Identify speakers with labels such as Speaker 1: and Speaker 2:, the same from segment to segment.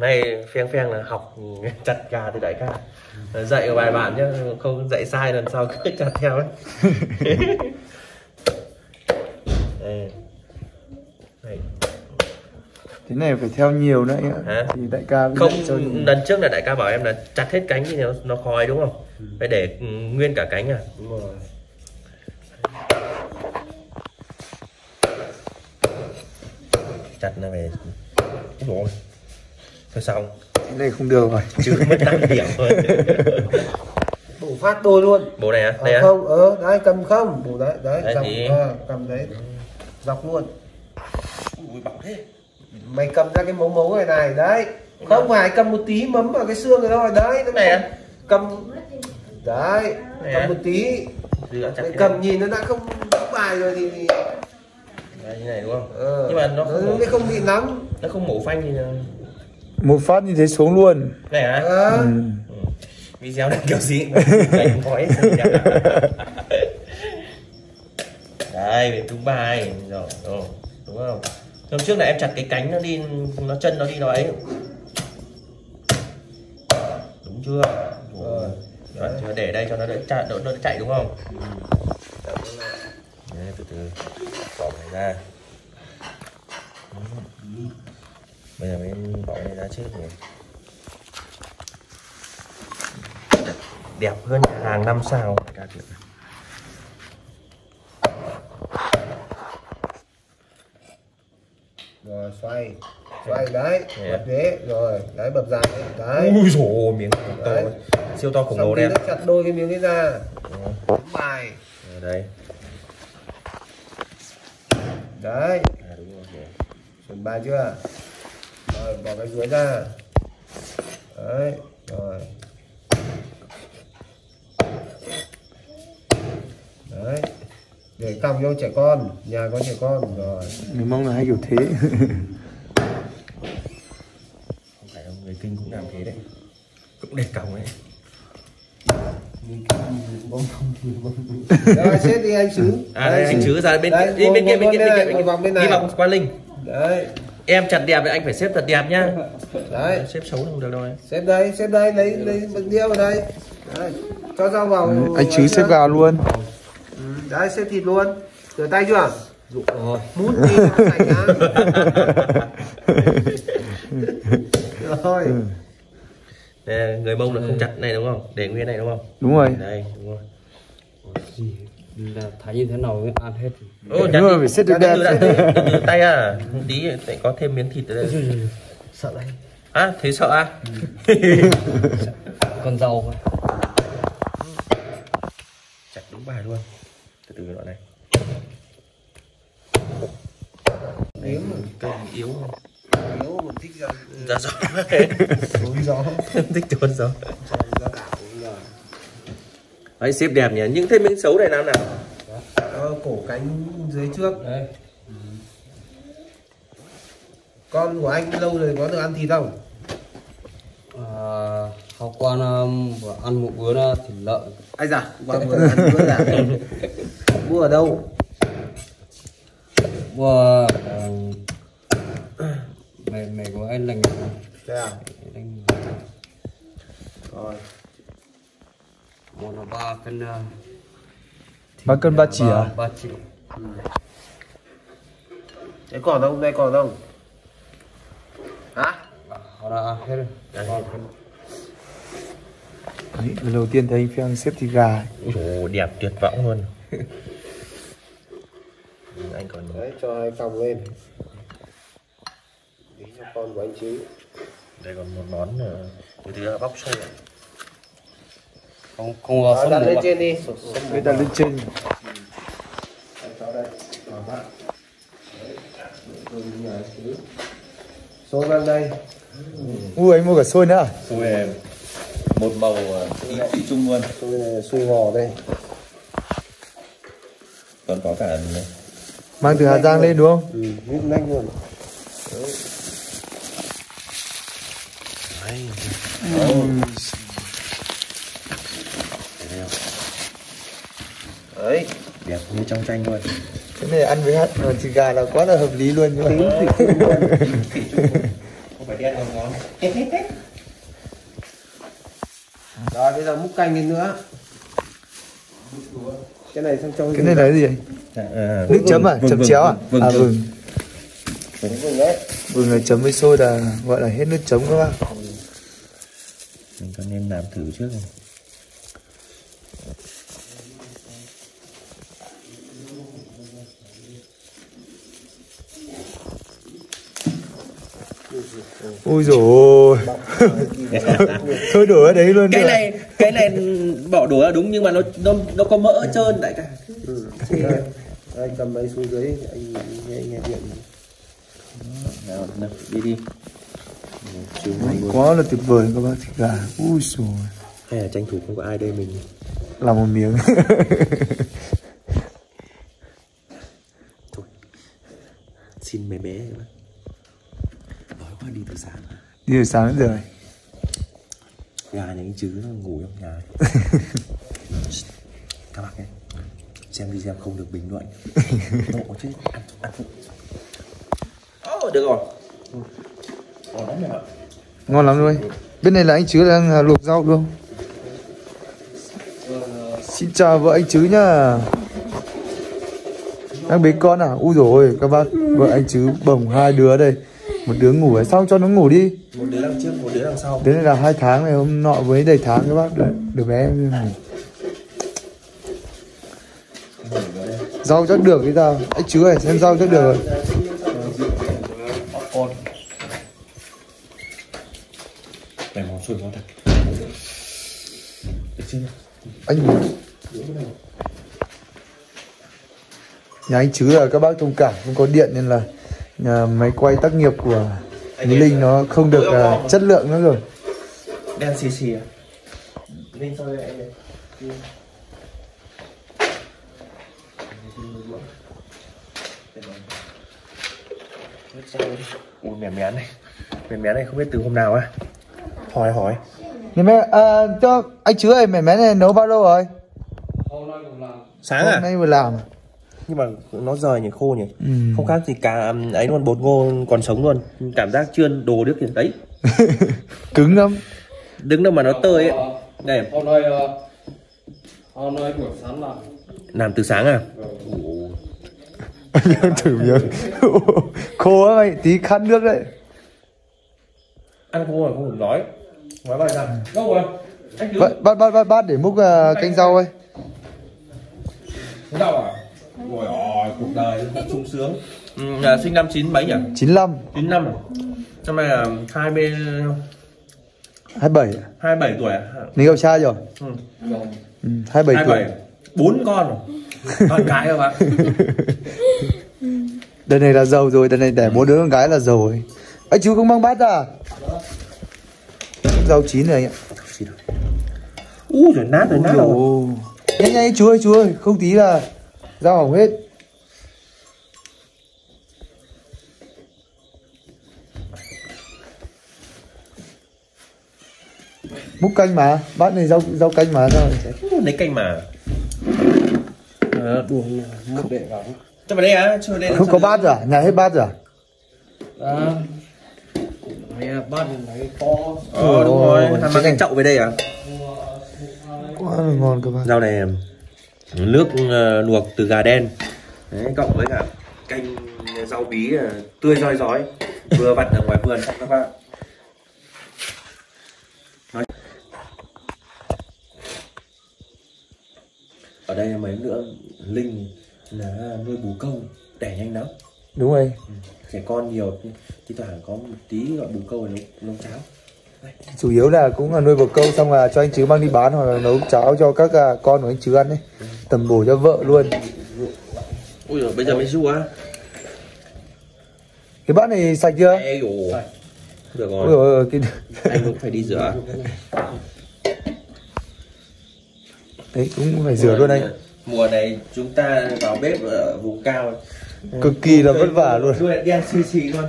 Speaker 1: nay pheng pheng là học chặt gà từ đại ca. Dạy ở bài bản nhá không dạy sai lần sau cứ chặt theo ấy. Đây. Đây.
Speaker 2: thế này phải theo nhiều nữa ạ. Thì đại ca
Speaker 1: không
Speaker 2: cho
Speaker 1: lần trước là đại ca bảo em là chặt hết cánh thì nó nó khói đúng không? Phải để ừ, nguyên cả cánh à?
Speaker 3: Đúng rồi.
Speaker 1: Chặt là về. Rồi thôi xong
Speaker 2: thế này không được rồi.
Speaker 1: Chứ mất 5 điểm thôi.
Speaker 3: Bổ phát đôi luôn.
Speaker 1: Bộ này á
Speaker 3: à,
Speaker 1: đây á
Speaker 3: không ờ đấy cầm không. Bổ đấy đấy,
Speaker 1: Đấy
Speaker 3: dọc
Speaker 1: thì-
Speaker 3: ờ, cầm đấy. Dọc luôn.
Speaker 1: Ui bỏng thế.
Speaker 3: Mày cầm ra cái mấu mấu này này đấy. Không phải cầm một tí mấm vào cái xương rồi thôi. Đấy nó
Speaker 1: Này á?
Speaker 3: cầm đấy
Speaker 1: Này
Speaker 3: cầm
Speaker 1: á?
Speaker 3: một tí. Mày
Speaker 1: cái
Speaker 3: cầm nhìn nó đã không đúng bài rồi thì,
Speaker 1: như này đúng không?
Speaker 3: Ờ,
Speaker 1: nhưng mà nó không
Speaker 3: nó
Speaker 1: mổ,
Speaker 3: mới không bị nóng.
Speaker 1: Nó không mổ phanh thì
Speaker 2: một phát như thế xuống luôn.
Speaker 1: Này á
Speaker 3: ờ.
Speaker 2: ừ.
Speaker 1: Ừ. video này kiểu gì? Cảnh khói đây về tung bài rồi rồi đúng không? Hôm trước là em chặt cái cánh nó đi nó chân nó đi nó ấy. Đúng chưa? Rồi. Đấy, chưa để đây cho nó đỡ chạy đỡ, đỡ chạy đúng không? Đấy, từ từ. Bỏ này ra bây giờ mới bỏ này ra trước nhỉ đẹp hơn nhà hàng năm sao. Tuyệt vời.
Speaker 3: rồi xoay. Xoay đấy.
Speaker 1: Này
Speaker 3: bập
Speaker 1: à?
Speaker 3: thế rồi đấy bập dài đấy, đấy.
Speaker 1: Ui dồi miếng to
Speaker 3: Đấy.
Speaker 1: siêu to khổng lồ đấy ạ.
Speaker 3: chặt đôi cái miếng ấy ra. Bài.
Speaker 1: Ở đây.
Speaker 3: Đấy.
Speaker 1: À, đúng rồi.
Speaker 3: Chuẩn bài chưa rồi bỏ cái dưới ra. Đấy rồi. Đấy để còng cho trẻ con nhà có trẻ con rồi.
Speaker 2: Mình mong là hay kiểu thế.
Speaker 1: Không phải đâu người kinh cũng làm thế đấy. Cũng để còng đấy
Speaker 3: rồi xếp đi anh sứ
Speaker 1: à đây anh chứ ra bên
Speaker 3: Đấy,
Speaker 1: kia đi
Speaker 3: ngồi-
Speaker 1: bên kia bên kia
Speaker 3: bên
Speaker 1: bên kia.
Speaker 3: ngồi vòng bên
Speaker 1: đi
Speaker 3: này.
Speaker 1: vòng qua linh.
Speaker 3: Đấy
Speaker 1: em chặt đẹp thì anh phải xếp thật đẹp nhá.
Speaker 3: Đấy.
Speaker 1: Xếp xấu không được đâu đấy.
Speaker 3: Xếp đây xếp đây lấy lấy bậc đĩa vào đây. Đấy. cho rau vào.
Speaker 2: Ừ, anh chứ xếp gà luôn.
Speaker 3: Ừ, đấy xếp thịt luôn. Rửa tay chưa?
Speaker 1: Rồi.
Speaker 3: Mút đi rồi
Speaker 1: đây, là người mông là không chặt này đúng không? Để nguyên này đúng không?
Speaker 2: Đúng rồi.
Speaker 1: Đây đúng rồi
Speaker 4: là thấy như thế nào ăn hết
Speaker 1: Ô,
Speaker 2: mà phải xếp được đẹp
Speaker 1: từ tay à? Tí để có thêm miếng thịt ở đây
Speaker 4: sợ đấy.
Speaker 1: À thế sợ à?
Speaker 4: Con rau thôi.
Speaker 1: Chặt đúng bài luôn. Từ từ đoạn này.
Speaker 3: Yếu
Speaker 1: cây yếu
Speaker 3: yếu một thích ra
Speaker 1: ra gió.
Speaker 3: Trốn gió.
Speaker 1: Thích trốn gió đấy xếp đẹp nhỉ? Những thêm miếng xấu này nào nào?
Speaker 3: Ờ, cổ cánh dưới trước.
Speaker 4: Đấy
Speaker 3: con của anh lâu rồi có được ăn thịt không?
Speaker 4: À, học quan um, vừa ăn một bữa uh, thịt lợn.
Speaker 3: Ai dạ qua vừa ăn bữa dạ mua ở đâu?
Speaker 4: Vừa uh, mẹ mẹ của anh lành.
Speaker 3: Thế à?
Speaker 4: Anh
Speaker 3: rồi
Speaker 4: một là ba cân
Speaker 2: ba cân ba chỉ à?
Speaker 4: Ba chỉ
Speaker 3: thế còn không đây còn không hả?
Speaker 4: Ăn hết rồi
Speaker 2: Đấy, lần đầu tiên thấy anh Pheng xếp thịt gà
Speaker 1: Ồ, đẹp tuyệt vọng luôn. Ừ, anh còn
Speaker 3: đấy cho hai còng lên. Tí cho con của anh chứ
Speaker 1: đây còn một món nữa từ từ bóc xôi ạ.
Speaker 4: Không không sông
Speaker 3: đặt
Speaker 4: mổ
Speaker 3: lên trên đi.
Speaker 2: bây giờ lên trên.
Speaker 3: Xôi vào đây.
Speaker 2: Ui anh mua cả xôi nữa à?
Speaker 1: xôi một màu thị trung luôn.
Speaker 3: Xôi này xôi ngò đây.
Speaker 1: Còn có cả
Speaker 2: mang từ Hà Giang lên đúng không?
Speaker 3: Ừ, nít nách luôn.
Speaker 1: Đấy.
Speaker 3: Đấy
Speaker 1: đẹp như trong tranh luôn
Speaker 2: cái này ăn với hát ờ, thịt gà là quá là hợp lý luôn nhưng mà
Speaker 1: phải đen còn ngon
Speaker 3: rồi bây giờ múc canh lên nữa cái này sang trong
Speaker 2: Cái này là cái gì anh?
Speaker 1: à,
Speaker 2: Nước chấm à? Chấm chéo à?
Speaker 1: vâng,
Speaker 2: À vừng.
Speaker 3: vừng đấy
Speaker 2: Vừng này chấm với xôi là gọi là hết nước chấm các bác.
Speaker 1: mình có nên làm thử trước này
Speaker 2: Ui dồi ôi. Thôi đổ ở đấy luôn
Speaker 1: cái này cái này bỏ đổ là đúng nhưng mà nó nó nó có mỡ trơn đại ca
Speaker 3: ừ. anh cầm ấy xuống dưới anh nghe nghe điện
Speaker 1: nào, nào đi đi.
Speaker 2: Quá là tuyệt vời các bác thịt gà. Ui dồi
Speaker 1: hay là tranh thủ không có ai đây mình
Speaker 2: Làm một miếng.
Speaker 1: thôi xin mấy bé các bác. Đi từ sáng
Speaker 2: Đi từ sáng đến giờ.
Speaker 1: gà nhà anh chứ nó ngủ trong nhà các bạn nhé xem video không được bình luận nộ chứ ăn ăn phụ Ồ, được rồi Ồ, lắm rồi.
Speaker 2: Ngon lắm luôn. Bên này là anh Chứ đang à, luộc rau đúng không? Xin chào vợ anh Chứ nhá. Đang bế con à? Dồi ôi, các bác. Vợ anh Chứ bồng hai đứa đây. Một đứa ngủ ở sau cho nó ngủ đi.
Speaker 1: một đứa đằng trước một đứa đằng sau
Speaker 2: Thế này là hai tháng này hôm nọ với đầy tháng các bác. Đứa, đứa bé em ngủ. Rau chắc được cái sao? Anh Chứ ơi, xem rau chắc được rồi.
Speaker 1: này món sôi ngon thật
Speaker 2: anh nhà anh chứ là các bác thông cảm không có điện nên là nhà máy quay tác nghiệp của Lý Linh nó không được à, chất lượng nữa rồi.
Speaker 1: Đen xì xì à? Linh sao này ui mẻ mén này. Mẻ mén này không biết từ hôm nào á. Hỏi hỏi.
Speaker 2: Nhưng mà à, cho anh chứ ơi mẻ mén này nấu bao lâu rồi?
Speaker 4: Hôm nay cũng làm.
Speaker 1: Sáng
Speaker 2: hôm
Speaker 1: à
Speaker 2: nay vừa làm à?
Speaker 1: Nhưng mà nó rời nhỉ khô nhỉ.
Speaker 2: Ừ.
Speaker 1: không khác gì cả ấy luôn bột ngô còn sống luôn. Cảm giác chưa đồ nước kìa. Đấy.
Speaker 2: Cứng lắm.
Speaker 1: Đứng đâu mà nó tơi ấy. Đây.
Speaker 4: Hôm nay ờ, hôm nay buổi sáng làm.
Speaker 1: Làm từ sáng à?
Speaker 2: Anh đang thử miếng khô lắm anh tí khát nước đấy.
Speaker 1: Ăn khô rồi không được nói. Nói vậy ra. Đâu rồi? Anh
Speaker 2: bát bát bát bát, để múc à, canh rau ấy.
Speaker 1: Đâu à cuộc đời thật sung sướng. Ừ, là sinh năm chín mấy nhỉ?
Speaker 2: 95
Speaker 1: chín năm à năm nay là hai mươi
Speaker 2: 27 à?
Speaker 1: hai bảy tuổi à
Speaker 2: Mình gặp trai rồi
Speaker 1: ừ.
Speaker 2: ừ, 27
Speaker 1: hai
Speaker 2: tuổi
Speaker 1: bảy. bốn con. Rồi con cái rồi bạn
Speaker 2: Đợt này là giàu rồi, đợt này đẻ bốn đứa con gái là giàu rồi. Anh chú không mang bát à? Rau chín này anh ạ.
Speaker 1: U rồi nát rồi nát rồi.
Speaker 2: Nhanh nhanh chú ơi chú ơi, không tí là rau hỏng hết Múc canh mà, bát này rau rau canh mà sao
Speaker 1: lấy canh mà.
Speaker 4: Đuổi một đệ vào.
Speaker 1: Cho vào đây á cho vào đây
Speaker 2: Không có bát rồi à? Nhà hết bát rồi à?
Speaker 4: này bắt này to.
Speaker 1: Ờ đúng rồi. thằng mang
Speaker 2: này.
Speaker 1: chậu về đây à?
Speaker 2: Quá là ngon các bạn.
Speaker 1: Rau này nước ờ, luộc từ gà đen. Đấy, cộng với cả canh rau bí ờ, tươi roi rói vừa vặt ở ngoài vườn các bạn ở đây mấy nữa linh là nuôi bù câu đẻ nhanh lắm.
Speaker 2: Đúng rồi.
Speaker 1: Trẻ con nhiều thì thoảng có một tí gọi bù câu nấu, nấu cháo.
Speaker 2: Chủ yếu là cũng là nuôi bồ câu xong là cho anh chứ mang đi bán hoặc là nấu cháo cho các à, con của anh chứ ăn đấy Tầm bổ cho vợ luôn.
Speaker 1: Ui rồi bây giờ mới ru á
Speaker 2: Cái bát này sạch chưa?
Speaker 1: Ê được rồi.
Speaker 2: Dồi ôi, cái...
Speaker 1: anh cũng phải đi rửa
Speaker 2: Đấy cũng phải rửa luôn anh.
Speaker 1: Mùa này chúng ta vào bếp ở vùng cao.
Speaker 2: Cực kỳ là vất vả luôn.
Speaker 1: Đuôi đen xì xì luôn.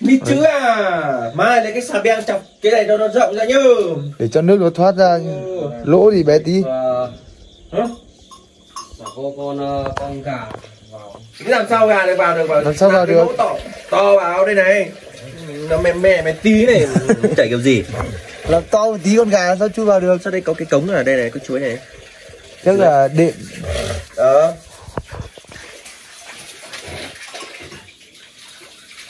Speaker 1: Mít chứ à? Mai lấy cái xà beng chọc Cái này cho nó rộng ra nhớ
Speaker 2: Để cho nước nó thoát ra Lỗ thì bé tí.
Speaker 4: Và
Speaker 1: Hả?
Speaker 4: và có con con gà vào.
Speaker 1: Làm sao gà được vào được vào
Speaker 2: Làm sao vào
Speaker 1: cái
Speaker 2: được?
Speaker 1: to to vào đây này. Nó mè mè mè tí này. Chảy kiểu gì
Speaker 2: làm to một tí con gà sao chui vào được.
Speaker 1: Sao đây có cái cống ở đây này có chuối này?
Speaker 2: Chắc là đệm.
Speaker 1: Ờ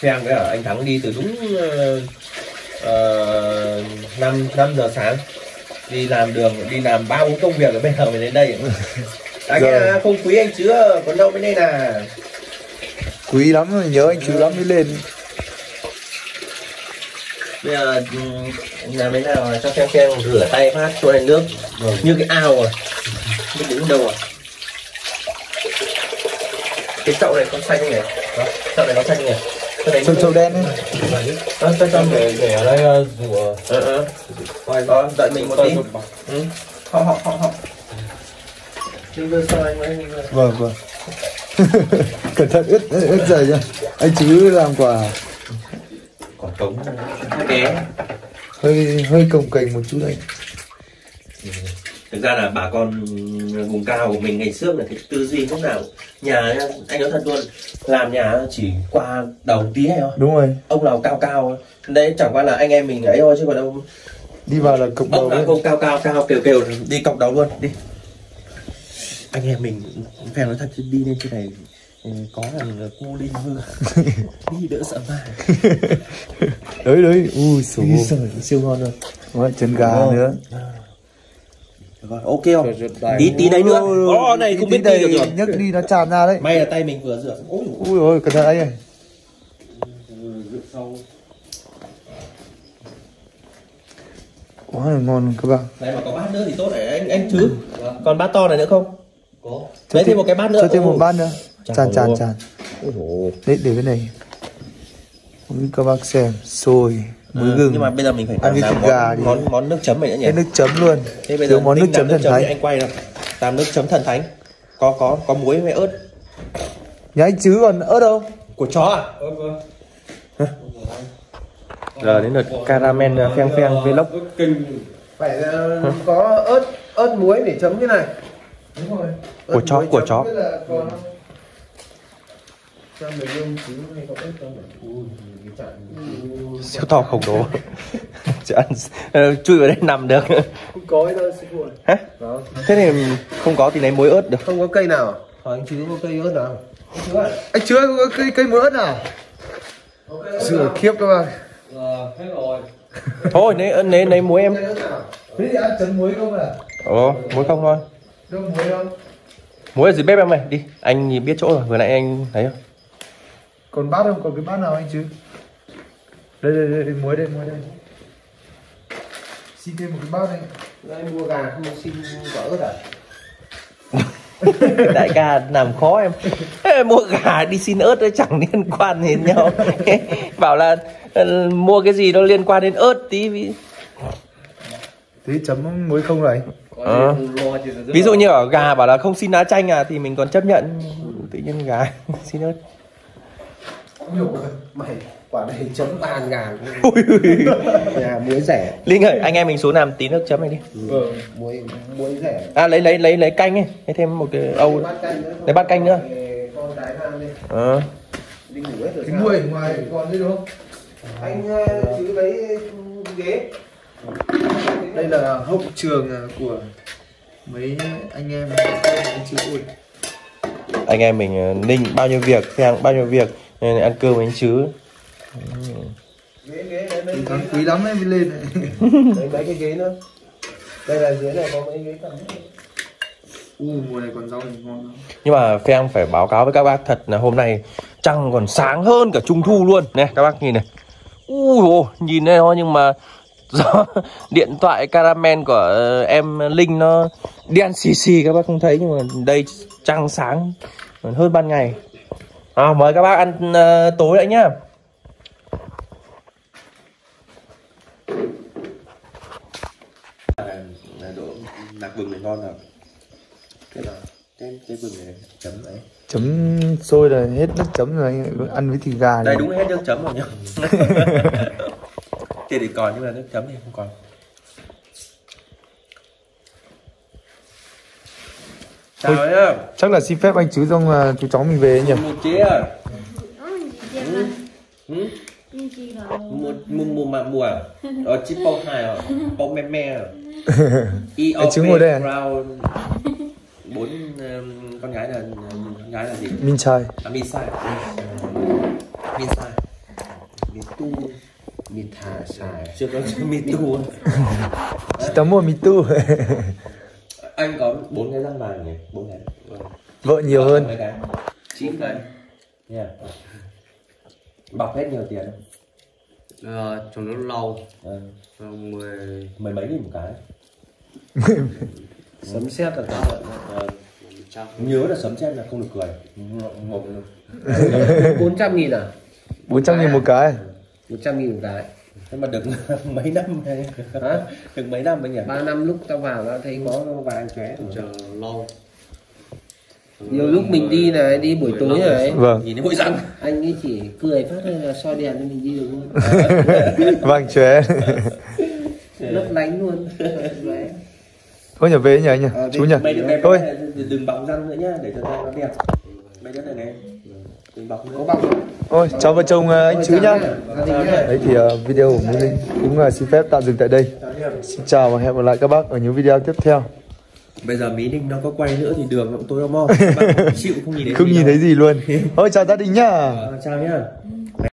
Speaker 1: Phèn với ở anh Thắng đi từ đúng uh, 5, 5 giờ sáng. Đi làm đường đi làm ba bốn công việc rồi bây giờ mới đến đây. Đấy à, không quý anh chưa còn đâu mới đây là
Speaker 2: quý lắm nhớ anh chứ lắm mới lên
Speaker 1: bây giờ ừ, làm thế nào cho phèn phèn rửa tay phát cho này nước. Như cái ao à? Như đứng đâu à? Cái chậu này có xanh nhỉ? Đó, chậu này có xanh này
Speaker 2: châu châu đen ấy.
Speaker 1: Ờ, cho cho
Speaker 4: để để ở đây ờ, rửa
Speaker 1: ờ ờ
Speaker 4: quay
Speaker 1: Ờ, đợi mình một tí. ừ. họ họ họ họ
Speaker 2: vâng vâng. Cẩn thận ướt ướt dày nha anh chứ làm quả
Speaker 1: quả cống bé
Speaker 2: hơi hơi cồng kềnh một chút anh.
Speaker 1: Thực ra là bà con vùng cao của mình ngày trước là cái tư duy lúc nào nhà anh nói thật luôn làm nhà chỉ qua đầu tí hay thôi.
Speaker 2: Đúng rồi.
Speaker 1: Ông nào cao cao. Đấy chẳng qua là anh em mình ấy thôi chứ còn ông
Speaker 2: đi vào là cộng đầu
Speaker 1: ông không cao cao cao kêu kêu đi cọc đầu luôn đi. Anh em mình phèo nói thật chứ đi lên trên này ừ, có thằng cô linh vừa đi đỡ sợ ma.
Speaker 2: Đấy đấy. Ui sổ
Speaker 1: giời, siêu ngon luôn.
Speaker 2: Đấy, chân gà
Speaker 1: Ngon.
Speaker 2: nữa.
Speaker 1: Rồi, ok không? Tí tí đấy nữa.
Speaker 2: Ôi,
Speaker 1: Ồ, này không
Speaker 2: tí
Speaker 1: biết
Speaker 2: đây
Speaker 1: đi được rồi.
Speaker 2: nhấc đi nó tràn ra đấy.
Speaker 1: May là tay mình vừa rửa ôi
Speaker 2: ui ôi cẩn thận anh ơi. Quá là ngon các bạn.
Speaker 1: Này mà có bát nữa thì tốt này. Anh anh chứ còn bát to này nữa không?
Speaker 4: Có.
Speaker 1: Lấy thêm một cái bát nữa.
Speaker 2: cho thêm một
Speaker 1: Ôi.
Speaker 2: bát nữa
Speaker 1: Ôi dồi ôi.
Speaker 2: đấy để bên này. Các bác xem xôi muối
Speaker 1: Ừ,
Speaker 2: gừng.
Speaker 1: nhưng mà bây giờ mình phải
Speaker 2: Ăn
Speaker 1: làm
Speaker 2: thịt
Speaker 1: món,
Speaker 2: gà thì-
Speaker 1: món món nước chấm này nữa nhỉ?
Speaker 2: Cái nước chấm luôn.
Speaker 1: Thế bây giờ
Speaker 2: món nước chấm thần thánh
Speaker 1: anh quay nào. Làm nước chấm thần thánh. Có có có muối với ớt.
Speaker 2: Nhà anh chứ còn ớt đâu?
Speaker 1: Của chó à? Giờ đến lượt caramel phèn phèn vlog.
Speaker 4: Kinh.
Speaker 3: Phải ờ, có ớt ớt muối để chấm cái này.
Speaker 2: Đúng rồi
Speaker 1: Của chó, của chó.
Speaker 3: cho người yêu chứ hay có ớt không ui cái chặn
Speaker 1: siêu to khổng lồ. Chứ ăn ờ, chui vào đây nằm được.
Speaker 3: Không có ấy đâu sư phụ ơi.
Speaker 1: hả?
Speaker 3: Đó.
Speaker 1: thế thì không có thì lấy muối ớt được.
Speaker 3: Không có cây nào. Hỏi anh chứ có cây ớt nào? Anh
Speaker 2: chưa có cây cây muối ớt nào? Sửa khiếp các bạn.
Speaker 4: Ờ, hết rồi.
Speaker 1: Thôi lấy lấy lấy muối em.
Speaker 2: Thế thì ăn chấm muối không à
Speaker 1: ồ muối không thôi.
Speaker 2: Đâu muối không?
Speaker 1: Muối ở dưới bếp em mày đi. Anh nhìn biết chỗ rồi vừa nãy anh thấy không
Speaker 2: còn bát không? Còn cái bát nào anh chứ? Đây đây đây, đây muối đây muối đây. Xin thêm một cái bát đây.
Speaker 3: Anh mua gà không? Xin có ớt à
Speaker 1: đại ca làm khó em. Ê, mua gà đi xin ớt đấy chẳng liên quan đến nhau. Bảo là ờ, mua cái gì nó liên quan đến ớt tí ví,
Speaker 2: thế chấm muối không rồi
Speaker 4: có chứ rất
Speaker 1: ví dụ như ở gà bảo là không xin lá chanh à thì mình còn chấp nhận. Tự nhiên gà xin ớt
Speaker 3: mày quả này chấm bàn gà
Speaker 1: Ui, ui, ui.
Speaker 3: nhà muối rẻ.
Speaker 1: Linh ơi anh em mình xuống làm tí nước chấm này đi.
Speaker 3: Ừ. muối muối rẻ.
Speaker 1: À lấy lấy lấy lấy canh ấy. Lấy thêm một cái âu. Lấy bát canh nữa.
Speaker 3: Để con cái ăn đi
Speaker 1: ờ.
Speaker 3: đi ngủ hết rồi
Speaker 2: cái muối ngoài còn đây đúng không?
Speaker 3: Anh ờ, chứ lấy ghế.
Speaker 2: Đây là hậu trường à, của mấy anh em. Anh chứ ui
Speaker 1: anh em mình ờ, ninh bao nhiêu việc phèn bao nhiêu việc nên ăn cơm với anh chứ
Speaker 2: thằng
Speaker 3: ghế
Speaker 2: quý lắm ấy mới lên này.
Speaker 3: Mấy cái ghế nữa. Đây là dưới này có mấy ghế cầm
Speaker 2: u mùa này còn rau này ngon lắm.
Speaker 1: Nhưng mà phèn phải báo cáo với các bác thật là hôm nay trăng còn sáng hơn cả trung thu luôn. Nè các bác nhìn này. Ui ôi, nhìn đây thôi nhưng mà do điện thoại caramel của ờ, em linh nó đen xì xì các bác không thấy nhưng mà đây trăng sáng còn hơn ban ngày à, mời các bác ăn ờ, tối lại nhá. Lạc vừng này ngon nào cái là cái cái vừng này chấm đấy
Speaker 2: chấm sôi là hết nước chấm rồi anh ăn với thịt gà
Speaker 1: đây
Speaker 2: này.
Speaker 1: đúng hết nước chấm rồi nhá. Kia thì còn nhưng mà nước chấm thì không còn chào nhá
Speaker 2: chắc là xin phép anh chứ xong là chú cháu mình về nhỉ?
Speaker 1: Một chế à? Ừ?
Speaker 5: Nhưng chỉ là
Speaker 1: mua mua mua mà mua à? Ờ chip bao hai à? Bao me me à? Y
Speaker 2: Cái trứng ngồi đây à?
Speaker 1: bốn um, con gái là con gái là gì?
Speaker 2: Minh trai
Speaker 1: à mi sai. Mi sai. Mi tu mi thà sai. Chưa có chữ mi tu.
Speaker 2: Chị tắm mua mi tu
Speaker 1: anh có bốn cái răng vàng nhỉ? Bốn cái.
Speaker 2: Vợ nhiều hơn.
Speaker 1: Mấy cái. Chín cái. Nha. Bọc hết nhiều tiền không?
Speaker 4: Ờ, trong nó lâu.
Speaker 1: Ờ,
Speaker 4: Ờ, mười
Speaker 1: mười mấy nghìn một cái.
Speaker 3: Sấm sét là cả
Speaker 1: Ờ,
Speaker 4: trăm.
Speaker 1: Nhớ là sấm chết là không được cười. Ngộp luôn
Speaker 3: bốn trăm nghìn à?
Speaker 2: 400 nghìn một cái.
Speaker 3: Một trăm nghìn một cái
Speaker 1: thế mà được mấy năm hay
Speaker 3: hả?
Speaker 1: được mấy năm ấy nhỉ?
Speaker 3: Ba năm lúc tao vào đã thấy có vàng chóe
Speaker 4: chờ lâu.
Speaker 3: Nhiều lúc mình đi này đi buổi tối này
Speaker 2: Vâng
Speaker 1: nhìn thấy bụi răng.
Speaker 3: anh ấy chỉ cười phát hay là soi đèn cho mình đi được luôn.
Speaker 2: Vàng chóe
Speaker 3: lấp lánh luôn.
Speaker 2: Thôi nhờ về nhỉ anh nhỉ
Speaker 3: Ờ,
Speaker 2: Chú nhỉ Thôi
Speaker 1: đừng, bọc răng nữa nhá để cho nó đẹp. Mấy đứa này này
Speaker 2: Ôi chào vợ chồng ờ, anh
Speaker 3: Ôi,
Speaker 2: Chứ nhá.
Speaker 3: Đình.
Speaker 2: Đấy thì ờ, video của Minh Linh cũng ờ, xin phép tạm dừng tại đây. Xin chào và hẹn gặp lại các bác ở những video tiếp theo.
Speaker 1: Bây giờ mỹ ninh nó có quay nữa thì đường cũng tối om om. Chịu không nhìn thấy
Speaker 2: Không
Speaker 1: gì
Speaker 2: nhìn
Speaker 1: đâu.
Speaker 2: thấy gì luôn. Thôi chào gia đình nhá.
Speaker 1: Ờ, chào nhá